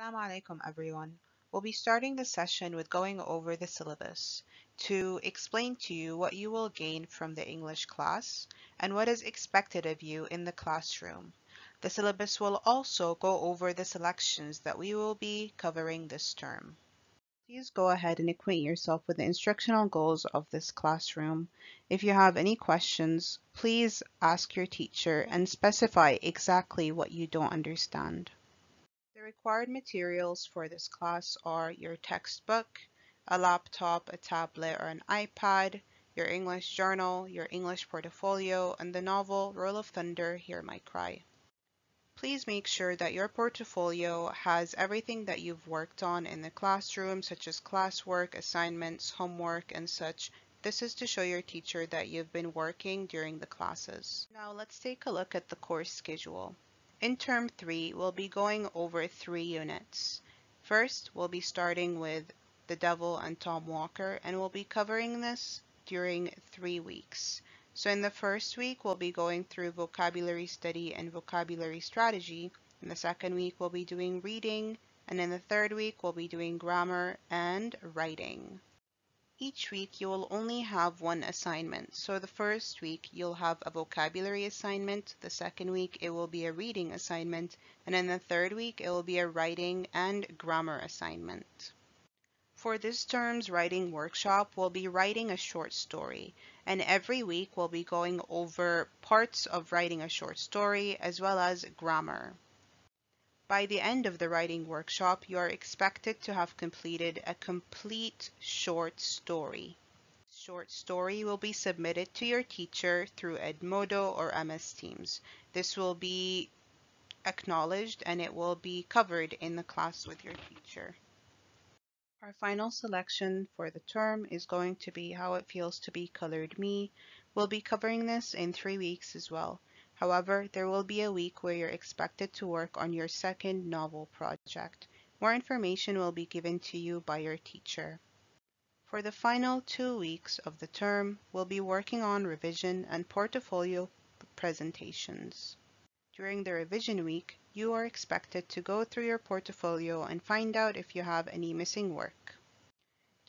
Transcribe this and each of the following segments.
Assalamu alaikum everyone. We'll be starting the session with going over the syllabus to explain to you what you will gain from the English class and what is expected of you in the classroom. The syllabus will also go over the selections that we will be covering this term. Please go ahead and acquaint yourself with the instructional goals of this classroom. If you have any questions, please ask your teacher and specify exactly what you don't understand. Required materials for this class are your textbook, a laptop, a tablet, or an iPad, your English journal, your English portfolio, and the novel Roll of Thunder, Hear My Cry. Please make sure that your portfolio has everything that you've worked on in the classroom, such as classwork, assignments, homework, and such. This is to show your teacher that you've been working during the classes. Now let's take a look at the course schedule. In term three, we'll be going over three units. First, we'll be starting with The Devil and Tom Walker, and we'll be covering this during three weeks. So in the first week, we'll be going through vocabulary study and vocabulary strategy. In the second week, we'll be doing reading, and in the third week, we'll be doing grammar and writing. Each week you will only have one assignment. So the first week you'll have a vocabulary assignment, the second week it will be a reading assignment, and in the third week it will be a writing and grammar assignment. For this term's writing workshop, we'll be writing a short story, and every week we'll be going over parts of writing a short story as well as grammar. By the end of the writing workshop, you are expected to have completed a complete short story. Short story will be submitted to your teacher through Edmodo or MS Teams. This will be acknowledged and it will be covered in the class with your teacher. Our final selection for the term is going to be How It Feels to Be Colored Me. We'll be covering this in three weeks as well. However, there will be a week where you're expected to work on your second novel project. More information will be given to you by your teacher. For the final two weeks of the term, we'll be working on revision and portfolio presentations. During the revision week, you are expected to go through your portfolio and find out if you have any missing work.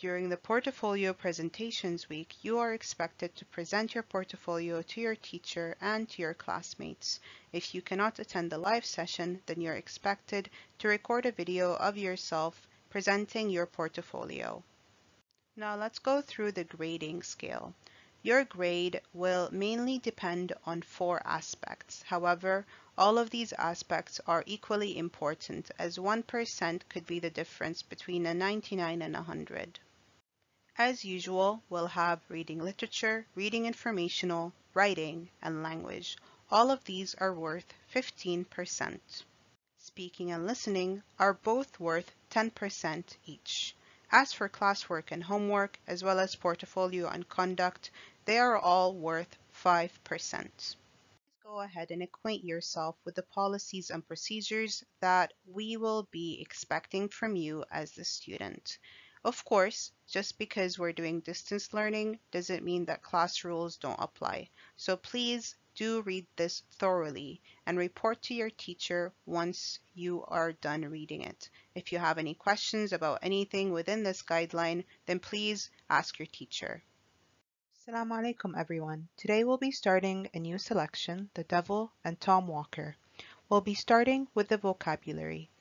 During the Portfolio Presentations Week, you are expected to present your portfolio to your teacher and to your classmates. If you cannot attend the live session, then you're expected to record a video of yourself presenting your portfolio. Now let's go through the grading scale. Your grade will mainly depend on four aspects. However, all of these aspects are equally important as 1% could be the difference between a 99 and a 100. As usual, we'll have reading literature, reading informational, writing, and language. All of these are worth 15%. Speaking and listening are both worth 10% each. As for classwork and homework, as well as portfolio and conduct, they are all worth 5%. Please go ahead and acquaint yourself with the policies and procedures that we will be expecting from you as the student. Of course, just because we're doing distance learning doesn't mean that class rules don't apply. So please do read this thoroughly and report to your teacher once you are done reading it. If you have any questions about anything within this guideline, then please ask your teacher. Assalamu alaikum everyone. Today we'll be starting a new selection, The Devil and Tom Walker. We'll be starting with the vocabulary.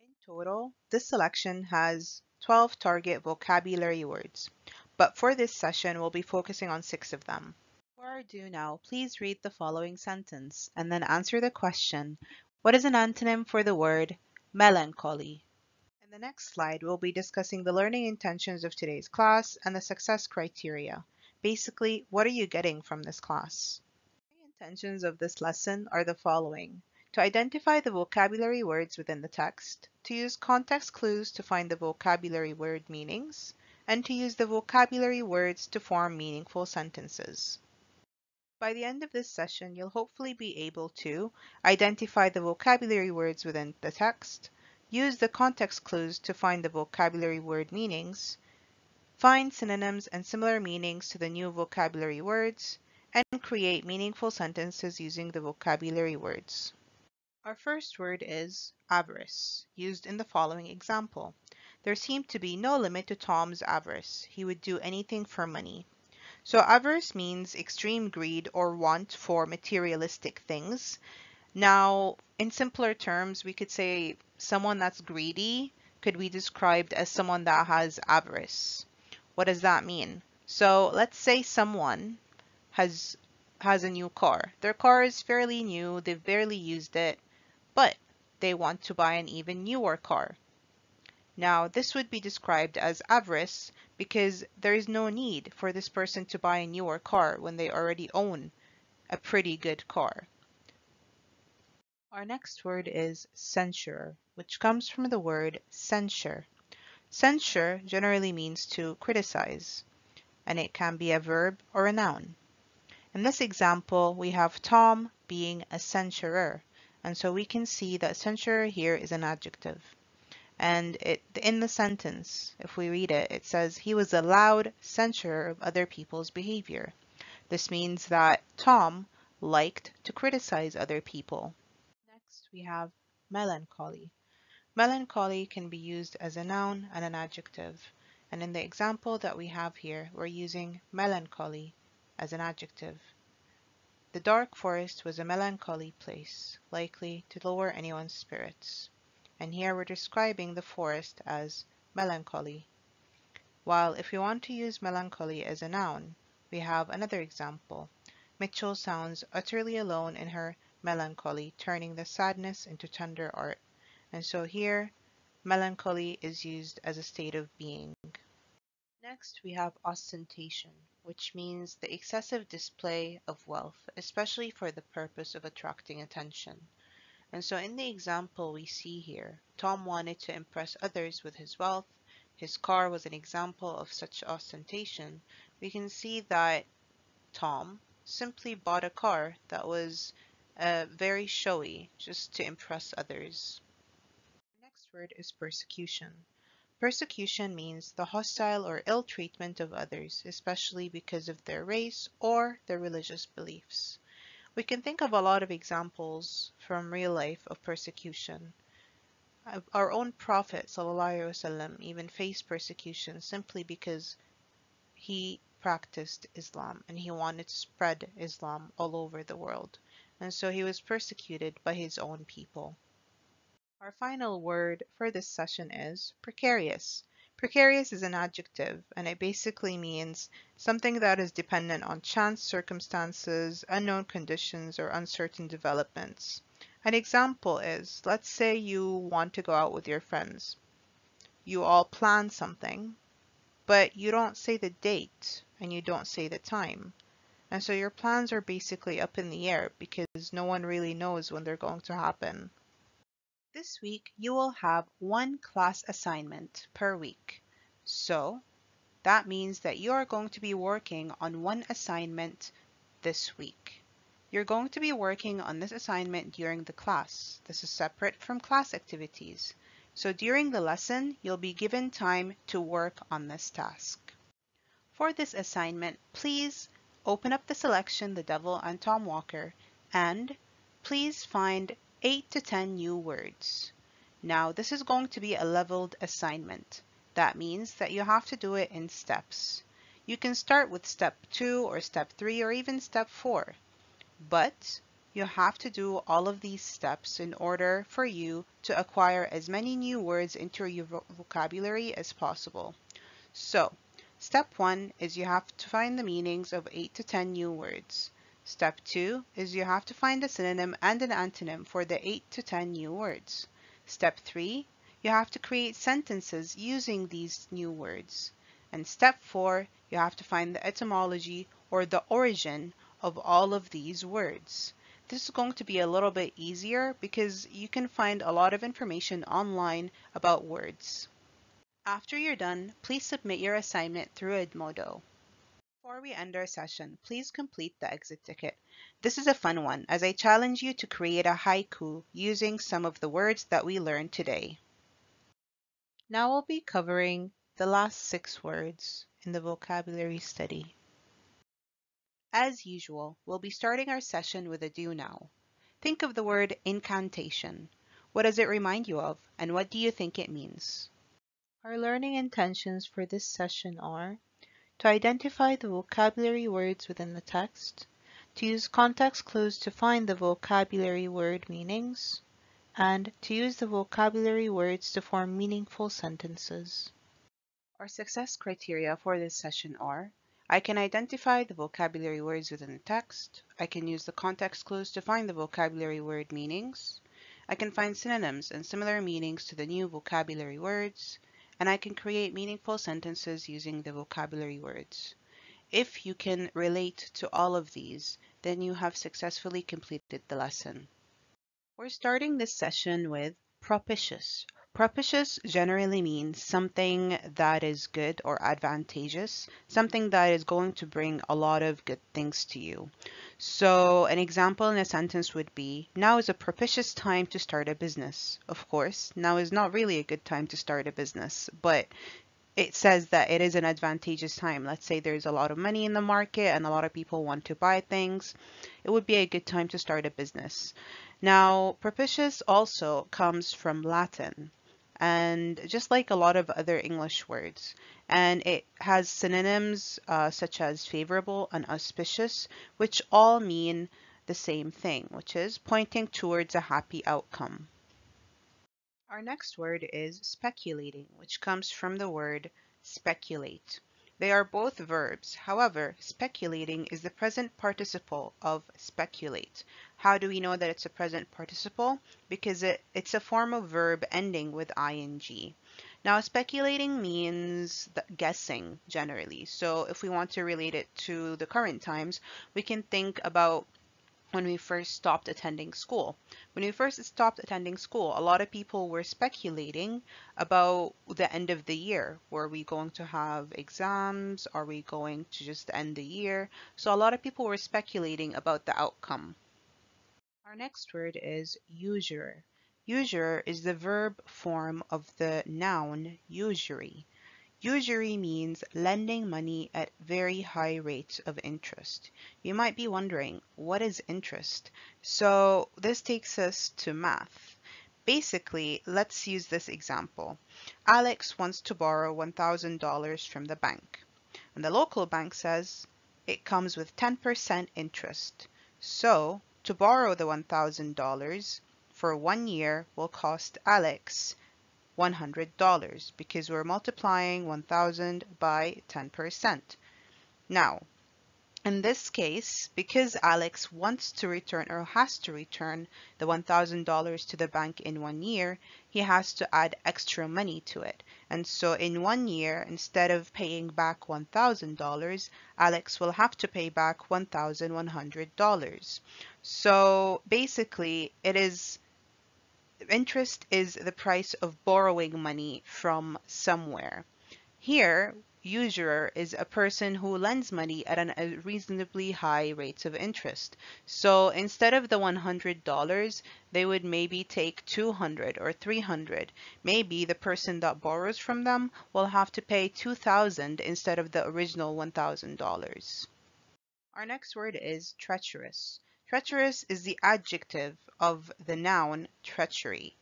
In total, this selection has 12 target vocabulary words, but for this session we'll be focusing on six of them. For our do now, please read the following sentence and then answer the question, what is an antonym for the word melancholy? In the next slide, we'll be discussing the learning intentions of today's class and the success criteria. Basically, what are you getting from this class? The intentions of this lesson are the following to identify the vocabulary words within the text, to use context clues to find the vocabulary word meanings, and to use the vocabulary words to form meaningful sentences. By the end of this session, you'll hopefully be able to identify the vocabulary words within the text, use the context clues to find the vocabulary word meanings, find synonyms and similar meanings to the new vocabulary words, and create meaningful sentences using the vocabulary words. Our first word is avarice, used in the following example. There seemed to be no limit to Tom's avarice. He would do anything for money. So avarice means extreme greed or want for materialistic things. Now, in simpler terms, we could say someone that's greedy could be described as someone that has avarice. What does that mean? So let's say someone has has a new car. Their car is fairly new, they've barely used it, but they want to buy an even newer car. Now, this would be described as avarice because there is no need for this person to buy a newer car when they already own a pretty good car. Our next word is censure, which comes from the word censure. Censure generally means to criticize, and it can be a verb or a noun. In this example, we have Tom being a censurer. And so we can see that censurer here is an adjective. And it, in the sentence, if we read it, it says he was a loud censurer of other people's behavior. This means that Tom liked to criticize other people. Next, we have melancholy. Melancholy can be used as a noun and an adjective. And in the example that we have here, we're using melancholy as an adjective. The dark forest was a melancholy place, likely to lower anyone's spirits. And here we're describing the forest as melancholy. While if we want to use melancholy as a noun, we have another example. Mitchell sounds utterly alone in her melancholy, turning the sadness into tender art. And so here, melancholy is used as a state of being. Next, we have ostentation, which means the excessive display of wealth, especially for the purpose of attracting attention. And so in the example we see here, Tom wanted to impress others with his wealth. His car was an example of such ostentation. We can see that Tom simply bought a car that was uh, very showy just to impress others. The next word is persecution. Persecution means the hostile or ill treatment of others, especially because of their race or their religious beliefs. We can think of a lot of examples from real life of persecution. Our own Prophet ﷺ even faced persecution simply because he practiced Islam and he wanted to spread Islam all over the world. And so he was persecuted by his own people. Our final word for this session is precarious. Precarious is an adjective and it basically means something that is dependent on chance circumstances, unknown conditions, or uncertain developments. An example is, let's say you want to go out with your friends. You all plan something, but you don't say the date and you don't say the time. And so your plans are basically up in the air because no one really knows when they're going to happen. This week you will have one class assignment per week. So that means that you are going to be working on one assignment this week. You're going to be working on this assignment during the class. This is separate from class activities. So during the lesson, you'll be given time to work on this task. For this assignment, please open up the selection The Devil and Tom Walker and please find 8 to 10 new words. Now this is going to be a leveled assignment. That means that you have to do it in steps. You can start with step 2 or step 3 or even step 4. But you have to do all of these steps in order for you to acquire as many new words into your vocabulary as possible. So, step 1 is you have to find the meanings of 8 to 10 new words. Step 2 is you have to find a synonym and an antonym for the 8 to 10 new words. Step 3, you have to create sentences using these new words. And step 4, you have to find the etymology or the origin of all of these words. This is going to be a little bit easier because you can find a lot of information online about words. After you're done, please submit your assignment through Edmodo. Before we end our session, please complete the exit ticket. This is a fun one as I challenge you to create a haiku using some of the words that we learned today. Now we'll be covering the last six words in the vocabulary study. As usual, we'll be starting our session with a do now. Think of the word incantation. What does it remind you of, and what do you think it means? Our learning intentions for this session are to identify the vocabulary words within the text, to use context clues to find the vocabulary word meanings, and to use the vocabulary words to form meaningful sentences. Our success criteria for this session are I can identify the vocabulary words within the text. I can use the context clues to find the vocabulary word meanings. I can find synonyms and similar meanings to the new vocabulary words. And I can create meaningful sentences using the vocabulary words. If you can relate to all of these, then you have successfully completed the lesson. We're starting this session with propitious Propitious generally means something that is good or advantageous, something that is going to bring a lot of good things to you. So an example in a sentence would be, now is a propitious time to start a business. Of course, now is not really a good time to start a business, but it says that it is an advantageous time. Let's say there's a lot of money in the market and a lot of people want to buy things. It would be a good time to start a business. Now, propitious also comes from Latin and just like a lot of other English words. And it has synonyms uh, such as favorable and auspicious, which all mean the same thing, which is pointing towards a happy outcome. Our next word is speculating, which comes from the word speculate. They are both verbs. However, speculating is the present participle of speculate. How do we know that it's a present participle? Because it, it's a form of verb ending with ing. Now, speculating means guessing generally. So if we want to relate it to the current times, we can think about when we first stopped attending school. When we first stopped attending school, a lot of people were speculating about the end of the year. Were we going to have exams? Are we going to just end the year? So a lot of people were speculating about the outcome. Our next word is usurer. Usurer is the verb form of the noun usury. Usury means lending money at very high rates of interest. You might be wondering, what is interest? So this takes us to math. Basically, let's use this example. Alex wants to borrow $1,000 from the bank. And the local bank says it comes with 10% interest. So to borrow the $1,000 for one year will cost Alex $100 because we're multiplying 1000 by 10%. Now, in this case, because Alex wants to return or has to return the $1,000 to the bank in one year, he has to add extra money to it. And so in one year, instead of paying back $1,000, Alex will have to pay back $1,100. So basically, it is interest is the price of borrowing money from somewhere. Here, usurer is a person who lends money at an, a reasonably high rates of interest. So instead of the $100, they would maybe take 200 or 300. Maybe the person that borrows from them will have to pay 2000 instead of the original $1,000. Our next word is treacherous. Treacherous is the adjective of the noun treachery.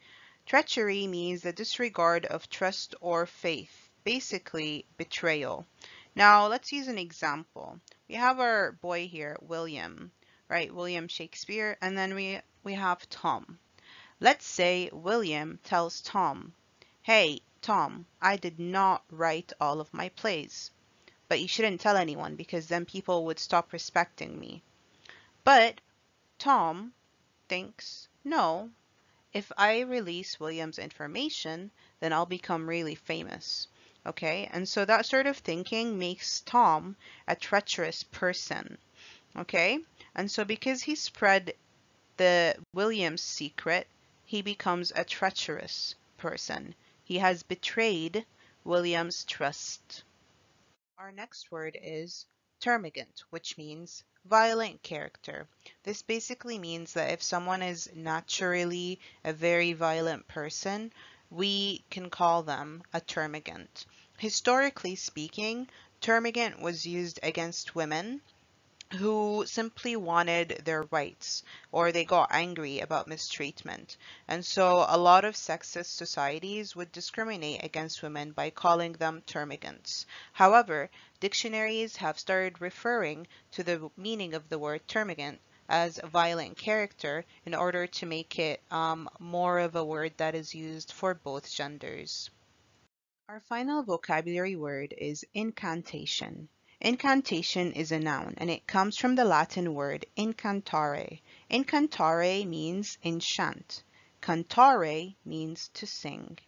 Treachery means the disregard of trust or faith, basically betrayal. Now let's use an example. We have our boy here, William, right? William Shakespeare, and then we, we have Tom. Let's say William tells Tom, hey, Tom, I did not write all of my plays, but you shouldn't tell anyone because then people would stop respecting me. But Tom thinks, no, if I release William's information, then I'll become really famous. Okay, and so that sort of thinking makes Tom a treacherous person. Okay, and so because he spread the Williams secret, he becomes a treacherous person. He has betrayed William's trust. Our next word is termagant, which means violent character. This basically means that if someone is naturally a very violent person, we can call them a termagant. Historically speaking, termagant was used against women who simply wanted their rights or they got angry about mistreatment. And so a lot of sexist societies would discriminate against women by calling them termagants. However, dictionaries have started referring to the meaning of the word termagant as a violent character in order to make it um, more of a word that is used for both genders. Our final vocabulary word is incantation. Incantation is a noun and it comes from the Latin word incantare. Incantare means enchant. Cantare means to sing.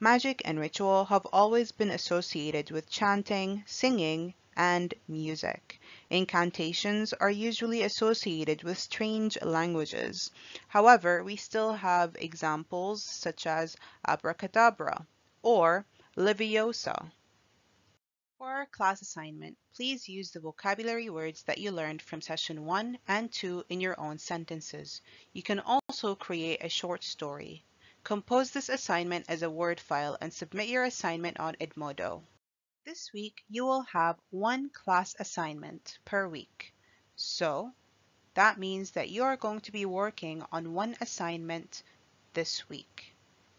Magic and ritual have always been associated with chanting, singing, and music. Incantations are usually associated with strange languages. However, we still have examples such as abracadabra or leviosa. For our class assignment, please use the vocabulary words that you learned from session 1 and 2 in your own sentences. You can also create a short story. Compose this assignment as a Word file and submit your assignment on Edmodo. This week, you will have one class assignment per week. So, that means that you are going to be working on one assignment this week.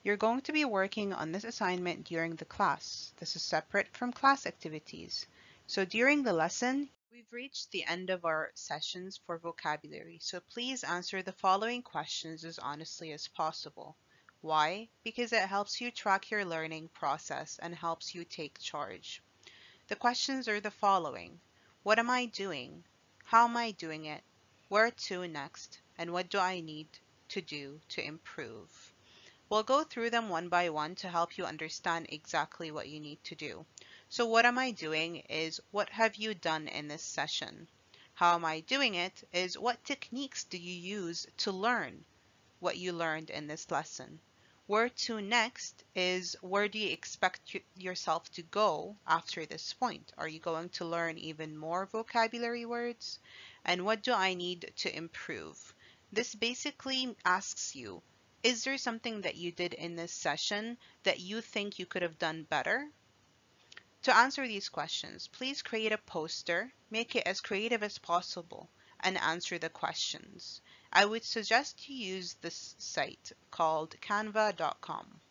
You're going to be working on this assignment during the class. This is separate from class activities. So during the lesson, we've reached the end of our sessions for vocabulary. So please answer the following questions as honestly as possible. Why? Because it helps you track your learning process and helps you take charge. The questions are the following. What am I doing? How am I doing it? Where to next? And what do I need to do to improve? We'll go through them one by one to help you understand exactly what you need to do. So what am I doing is what have you done in this session? How am I doing it is what techniques do you use to learn what you learned in this lesson? Where to next is where do you expect yourself to go after this point? Are you going to learn even more vocabulary words? And what do I need to improve? This basically asks you, is there something that you did in this session that you think you could have done better? To answer these questions, please create a poster, make it as creative as possible, and answer the questions. I would suggest you use this site called canva.com.